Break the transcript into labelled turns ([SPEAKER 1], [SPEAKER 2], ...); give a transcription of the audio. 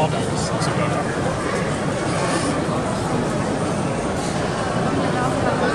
[SPEAKER 1] Hobbits sogar.